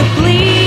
to bleed.